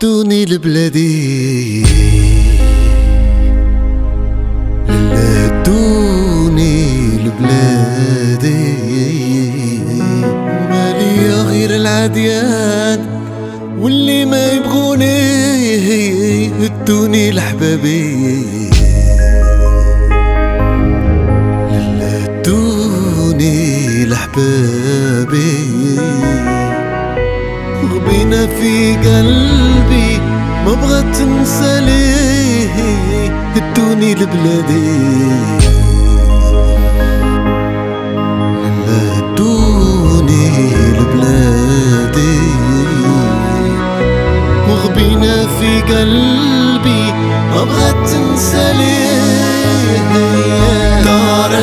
هدوني لبلادي لا هدوني لبلادي غير العاديان واللي ما يبغوني هدوني لحبابي لا هدوني لحبابي غبينا في قلبي ما بغت تنسى ليه هدوني لبلادي. لا هدوني لبلادي. وغبينا في قلبي ما بغت تنسى ليه. دار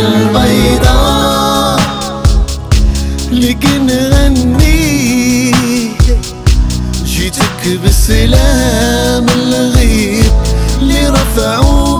جيتك بالسلام الغيب اللي رفعوا